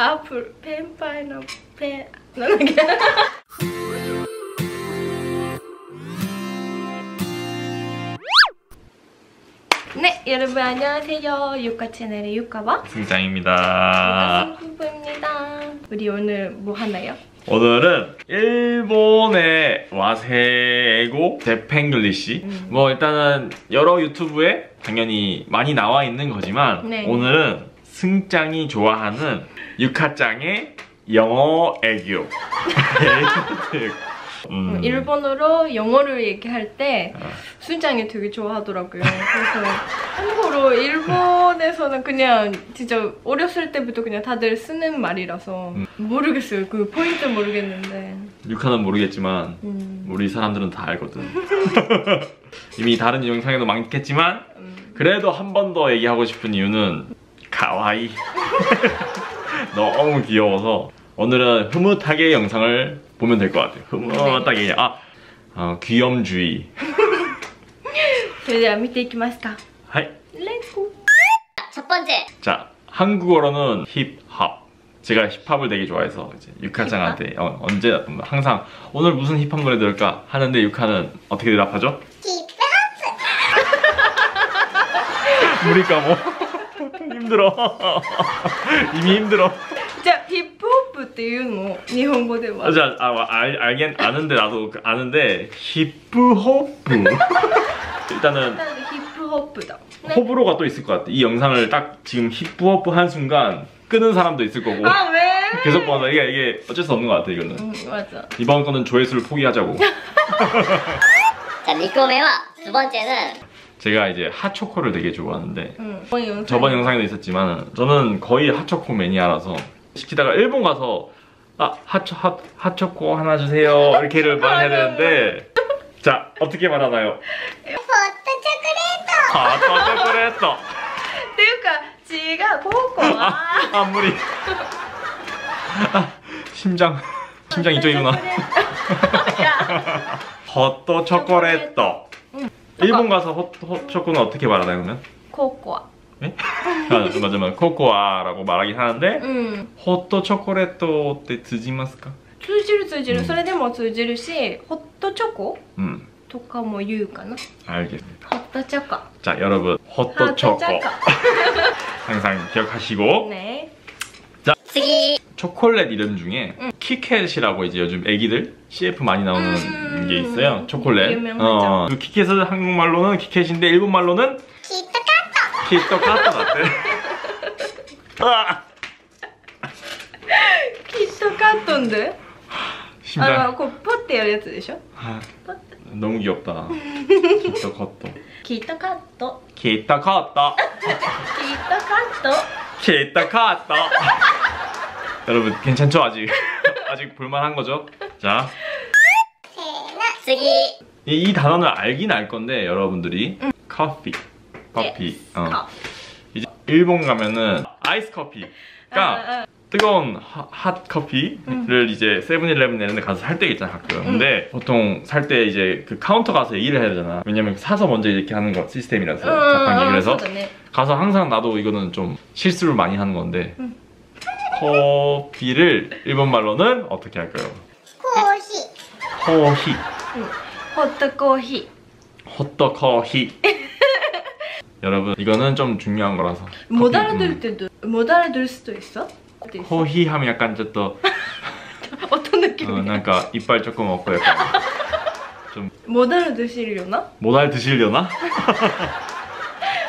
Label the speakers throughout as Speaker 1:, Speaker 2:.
Speaker 1: 앞을 팬파이너 뱀... 네 여러분 안녕하세요 유카 채널의 유카와
Speaker 2: 승장입니다
Speaker 1: 부부입니다. 우리 오늘 뭐 하나요?
Speaker 2: 오늘은 일본의 와세고 재팽글리시 음. 뭐 일단은 여러 유튜브에 당연히 많이 나와 있는 거지만
Speaker 1: 네.
Speaker 2: 오늘은 승장이 좋아하는 유카짱의 영어 애교 음,
Speaker 1: 일본어로 영어를 얘기할 때
Speaker 2: 아.
Speaker 1: 순장이 되게 좋아하더라고요. 그래서 참고로 일본에서는 그냥 진짜 어렸을 때부터 그냥 다들 쓰는 말이라서
Speaker 2: 음.
Speaker 1: 모르겠어요. 그 포인트 모르겠는데.
Speaker 2: 유카는 모르겠지만
Speaker 1: 음.
Speaker 2: 우리 사람들은 다 알거든 이미 다른 영상에도 많겠지만
Speaker 1: 음.
Speaker 2: 그래도 한 번 더 얘기하고 싶은 이유는 가와이 너무 귀여워서 오늘은 흐뭇하게 영상을 보면 될 것 같아요 흐뭇하게 아 어, 귀염주의
Speaker 1: それでは見ていきますか。
Speaker 2: 하이
Speaker 1: 렛츠고.
Speaker 3: 첫 번째
Speaker 2: 자 한국어로는 힙합 제가 힙합을 되게 좋아해서 이제 육하짱한테 어, 언제 항상 오늘 무슨 힙합 노래 들을까 하는데 육하는 어떻게 대답하죠? 우리가 뭐 힘들어 이미 힘들어
Speaker 1: じゃあヒップホップっていうの日本語では
Speaker 2: 아, 자, 아, 알, 알긴 아는데 나도 그- 아는데 힙합 일단은
Speaker 1: なんでヒップホップだ。ね
Speaker 2: 호불호가 또 있을 것 같아 이 영상을 딱 지금 힙합 한 순간 끄는 사람도 있을 거고
Speaker 1: あ、왜?
Speaker 2: 계속 보다 이게 이게 어쩔 수 없는 것 같아 이거는
Speaker 1: 응, 맞아.
Speaker 2: 이번 거는 조회수를 포기하자고
Speaker 3: 자 2個目は두 번째는
Speaker 2: 제가 이제 핫초코를 되게 좋아하는데
Speaker 1: 응. 저번 영상.
Speaker 2: 저번 영상에도 있었지만 저는 거의 핫초코 매니아라서 시키다가 일본 가서 아 핫초 핫 핫초코 하나 주세요 이렇게를 말해야 되는데 자 어떻게 말하나요? 아 초콜릿
Speaker 1: っていうか違うココは
Speaker 2: 아 무리 아, 심장 심장 이쪽이구나
Speaker 1: いや
Speaker 2: 헛도 초콜릿 일본 가서 헛, 헛초코는 어떻게 말하나요 그러면?
Speaker 1: ココア
Speaker 2: 예? 아, 맞아 맞아 코코아라고 말하긴 하는데
Speaker 1: うん
Speaker 2: 헛도 초콜릿って通じますか?
Speaker 1: 通じる通じる、
Speaker 2: うん
Speaker 1: それでも通じるしホットチョコ
Speaker 2: 음
Speaker 1: とかも言うかな
Speaker 2: 알겠습니다
Speaker 1: ホットチョコ
Speaker 2: 자 여러분
Speaker 1: ホ
Speaker 2: 헛도
Speaker 1: ットチョ
Speaker 2: 초코
Speaker 1: コ
Speaker 2: 항상 기억하시고
Speaker 1: ね
Speaker 3: 次
Speaker 2: 초콜릿 이름 중에
Speaker 1: 응.
Speaker 2: 키캣이라고 이제 요즘 애기들 CF 많이 나오는
Speaker 1: 음,
Speaker 2: 게 있어요 초콜릿
Speaker 1: 유명하죠.
Speaker 2: 어, 그 키캣은 한국말로는 키캣인데 일본말로는 키토카토 같대 아,
Speaker 1: キットカットンであ
Speaker 2: 심장
Speaker 1: のこうポッてやるやつでしょ
Speaker 2: 아, 너무 귀엽다 키토카토
Speaker 1: キットカット
Speaker 2: 키토카토
Speaker 1: キットカット
Speaker 2: 키토카토 여러분 괜찮죠 아직 아직 볼만한 거죠 자
Speaker 3: 쓰기
Speaker 2: 이, 이 단어는 알긴 알 건데 여러분들이 응. 커피 커피 yes.
Speaker 1: 어.
Speaker 2: 이제 일본 가면은 아이스 커피가
Speaker 1: 아, 아.
Speaker 2: 뜨거운 핫 커피를 응. 이제 세븐일레븐 이런 데 가서 살 때가 있잖아 가끔 근데 응. 보통 살 때 이제 그 카운터 가서 얘기를 해야 되잖아 왜냐면 사서 먼저 이렇게 하는 거 시스템이라서 자판기 그래서
Speaker 1: 그렇죠, 네.
Speaker 2: 가서 항상 나도 이거는 좀 실수를 많이 하는 건데 커피를 일본 말로는 어떻게 할까요?
Speaker 3: コーヒー 코시 コーヒ
Speaker 2: 커피
Speaker 1: ホットコーヒ
Speaker 2: 호떡 커피 여러분 이거는 좀 중요한 거라서
Speaker 1: ー못
Speaker 2: 커피,
Speaker 1: 알아들
Speaker 2: 음.
Speaker 1: 때도 못 알아들 수도 있어? 어디 있어?
Speaker 2: 커피 하면 약간 좀더
Speaker 1: 어떤
Speaker 2: 어,
Speaker 1: 느낌이야?
Speaker 2: 뭔가 이빨 조금 없고 약간
Speaker 1: 못 알아들으시려나?
Speaker 2: 못 알아드시려나?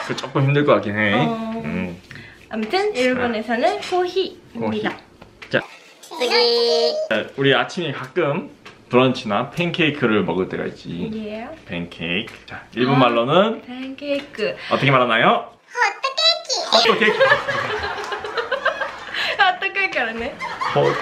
Speaker 2: 그 조금 힘들 것 같긴 해.
Speaker 1: 어.
Speaker 2: 음.
Speaker 1: 아무튼 일본에서는 코히입니다.
Speaker 2: 자,
Speaker 3: 次
Speaker 2: 우리 아침에 가끔 브런치나 팬케이크를 먹을 때가 있지.
Speaker 1: 예.
Speaker 2: 팬케이크. 자, 일본 말로는 아,
Speaker 1: 팬케이크.
Speaker 2: 어떻게 말하나요? 호떡 케이크.
Speaker 1: 호떡 케이크.
Speaker 2: 알았네.
Speaker 1: 호떡.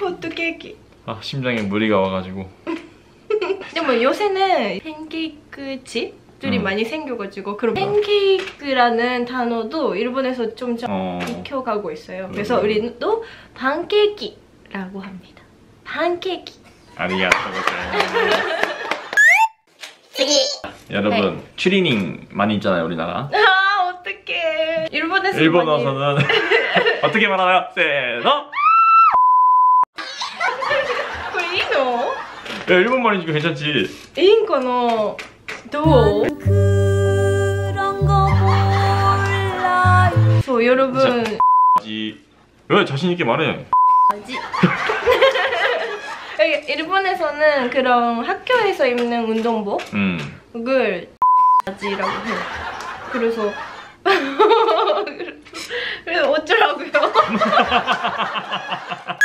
Speaker 1: 호떡 케이크.
Speaker 2: 아, 심장에 무리가 와가지고.
Speaker 1: 근데 뭐 요새는 팬케이크 집? 들이
Speaker 2: 음.
Speaker 1: 많이 생겨가지고 그런 팬케이크라는 단어도 일본에서 좀
Speaker 2: 어.
Speaker 1: 익혀가고 어. 있어요. 그래서 우리도 반케이크라고 합니다. 판케이키.
Speaker 2: 아리가또 고자이마스.
Speaker 3: 次
Speaker 2: 여러분 추리닝 많이 있잖아요 우리나라.
Speaker 1: 아 어떡해. 일본에서
Speaker 2: 일본어서는 어떻게 말하나요? 세너
Speaker 1: これいいの
Speaker 2: 야, 일본 말이니까 괜찮지
Speaker 1: いいんかなどう
Speaker 4: 그런 거 몰라요.
Speaker 1: そう、여러분
Speaker 2: 지- 왜 자신 있게 말해
Speaker 1: 일본에서는 그런 학교에서 입는 운동복을
Speaker 2: 음
Speaker 1: 바지라고 해요. 그래서 그래서 어쩌라고요?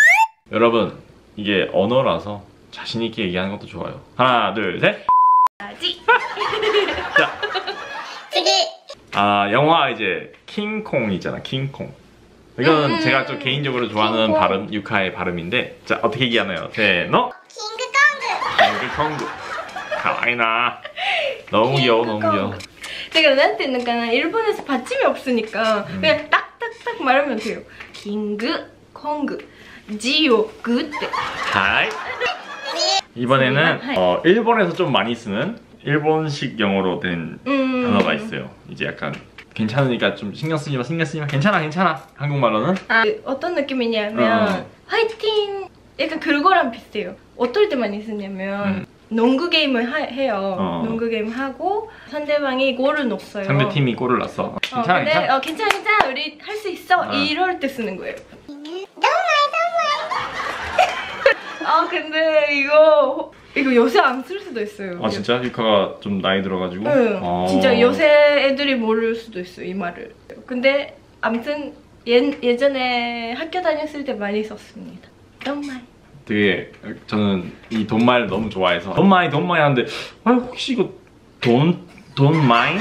Speaker 2: 여러분 이게 언어라서 자신 있게 얘기하는 것도 좋아요. 하나 둘 셋.
Speaker 1: 바지.
Speaker 2: 자, 次아 영화 이제 킹콩 있잖아 킹콩 이건
Speaker 1: 음.
Speaker 2: 제가 좀 개인적으로 좋아하는
Speaker 1: 킹고.
Speaker 2: 발음, 유카의 발음인데 자 어떻게 얘기하나요?
Speaker 3: 세노 킹크 콩구
Speaker 2: 킹크 콩구 가와이나. 너무 귀여워 너무 귀여워.
Speaker 1: 제가 너한테는 그냥 일본에서 받침이 없으니까 음. 그냥 딱딱딱 말하면 돼요. 킹크 콩구 지오 그때.
Speaker 2: 하이. 이번에는
Speaker 1: 음,
Speaker 2: 어, 일본에서 좀 많이 쓰는 일본식 영어로 된
Speaker 1: 음.
Speaker 2: 단어가 있어요. 이제 약간 괜찮으니까 좀 신경 쓰지 마 신경 쓰지 마. 괜찮아 괜찮아. 한국말로는.
Speaker 1: 아, 그 어떤 느낌이냐면
Speaker 2: 어.
Speaker 1: 화이팅! 약간 그거랑 비슷해요. 어떨 때 많이 쓰냐면
Speaker 2: 음.
Speaker 1: 농구 게임을 하, 해요.
Speaker 2: 어.
Speaker 1: 농구 게임 하고 상대방이 골을 넣었어요.
Speaker 2: 상대팀이 골을 넣었어.
Speaker 1: 어,
Speaker 2: 괜찮아
Speaker 1: 근데,
Speaker 2: 괜찮아?
Speaker 1: 어, 괜찮아 괜찮아. 우리 할 수 있어.
Speaker 2: 어.
Speaker 1: 이럴 때 쓰는 거예요.
Speaker 3: 너무 많이 너무 많이
Speaker 1: 아 근데 이거 이거 요새 안 쓸 수도 있어요.
Speaker 2: 아 진짜? 유카가 좀 나이 들어가지고?
Speaker 1: 응.
Speaker 2: 어.
Speaker 1: 진짜 요새 애들이 모를 수도 있어 이 말을. 근데 아무튼 예, 예전에 학교 다녔을 때 많이 썼습니다. 정말.
Speaker 2: 되게 저는 이 돈말 너무 좋아해서 돈마이 돈마이 하는데 아 혹시 이거 돈? 돈 마인?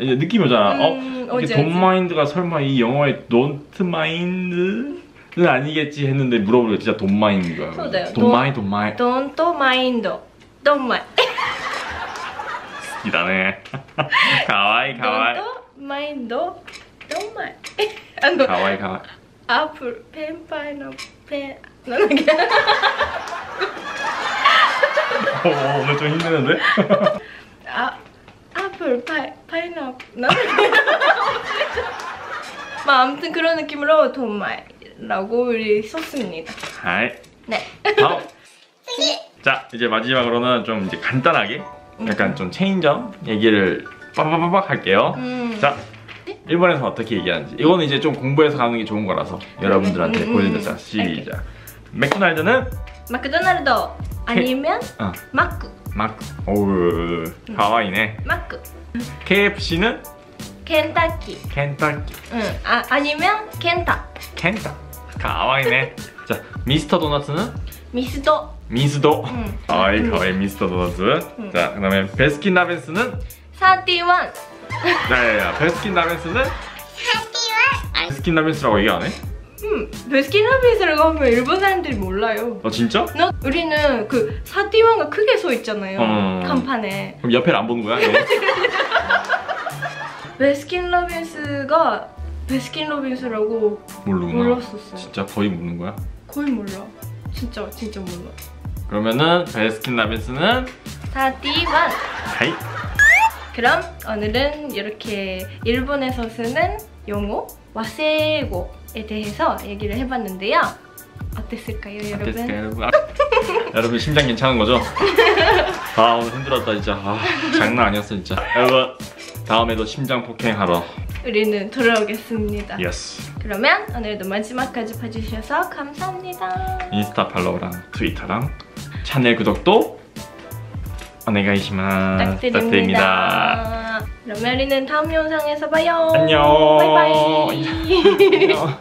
Speaker 2: 이제 느낌이 오잖아
Speaker 1: 음,
Speaker 2: 어? 이게
Speaker 1: 오지,
Speaker 2: 돈
Speaker 1: 오지.
Speaker 2: 마인드가 설마 이 don't mind 는 아니겠지 했는데 물어보니까 진짜 돈 마인 거야.
Speaker 1: 그래요.
Speaker 2: 돈 마이 돈 마이.
Speaker 1: 돈또 마인도.
Speaker 2: 돈 마이. 기다네. 가와이 가와이.
Speaker 1: 돈또 마인도.
Speaker 2: 돈 마이. 아, 가와이
Speaker 1: 가와이. 앞을 펜파이너 펜. 나는 오늘
Speaker 2: 어, 어, 어, 좀 힘드는데?
Speaker 1: 아, 앞을 파이 파이너 나는 뭐 아무튼 그런 느낌으로 ドンマイ. 라고 우리 썼습니다.
Speaker 2: はい
Speaker 1: 네.
Speaker 2: 다음. 자 이제 마지막으로는 좀 이제 간단하게 약간 좀 체인점 얘기를 빠바바박 할게요.
Speaker 1: 음.
Speaker 2: 자 일본에서 어떻게 얘기하는지. 이거는 이제 좀 공부해서 가는 게 좋은 거라서 여러분들한테
Speaker 1: 음, 음,
Speaker 2: 보여드렸자
Speaker 1: 음.
Speaker 2: 시작. 맥도날드는?
Speaker 1: マクドナルド 아니면
Speaker 2: 어.
Speaker 1: マッ
Speaker 2: ク. マック. 오우 かわいい
Speaker 1: ね. マック.
Speaker 2: KFC는?
Speaker 1: ケンタ
Speaker 2: ッキー. ケンタッキー.
Speaker 1: 응. 아, 아니면 ケンタ.
Speaker 2: 켄타 가와이네 자 미스터 도너츠는
Speaker 1: 미스도
Speaker 2: 미스도
Speaker 1: 응
Speaker 2: 가와이 가와이 미스터 도너츠
Speaker 1: 음.
Speaker 2: 자 그다음에 베스킨 라빈스는
Speaker 1: 31
Speaker 2: 야야야 베스킨 라빈스는
Speaker 3: ハッピーは
Speaker 2: 베스킨 라빈스라고 얘기 안 해?
Speaker 1: 음 베스킨라빈스라고 하면 일본 사람들이 몰라요.
Speaker 2: 어 진짜?
Speaker 1: 너 우리는 그 사티원가 크게 써 있잖아요
Speaker 2: 어.
Speaker 1: 간판에
Speaker 2: 그럼 옆에를 안 보는 거야? 영어?
Speaker 1: 베스킨라빈스가 베스킨라빈스라고
Speaker 2: 모르구나
Speaker 1: 몰랐었어요.
Speaker 2: 진짜 거의 모르는 거야?
Speaker 1: 거의 몰라. 진짜 진짜 몰라.
Speaker 2: 그러면은 베스킨 라빈스는
Speaker 1: サーテ
Speaker 2: ィワン.
Speaker 1: はい 그럼 오늘은 이렇게 일본에서 쓰는 용어 와세고에 대해서 얘기를 해봤는데요. 어땠을까요, 여러분?
Speaker 2: 어땠을까요 여러분? 아, 여러분 심장 괜찮은 거죠? 아 오늘 힘들었다 진짜 아, 장난 아니었어 진짜 여러분 다음에도 심장 폭행하러
Speaker 1: 우리는 돌아오겠습니다.
Speaker 2: Yes
Speaker 1: 그러면 오늘도 마지막까지 봐주셔서 감사합니다.
Speaker 2: 인스타 follow랑 트위터랑 채널 구독도 お願いします
Speaker 1: 부탁드립니다. 그러면 우리는 다음 영상에서 봐요.
Speaker 2: 안녕
Speaker 1: 바이바이.
Speaker 2: 안녕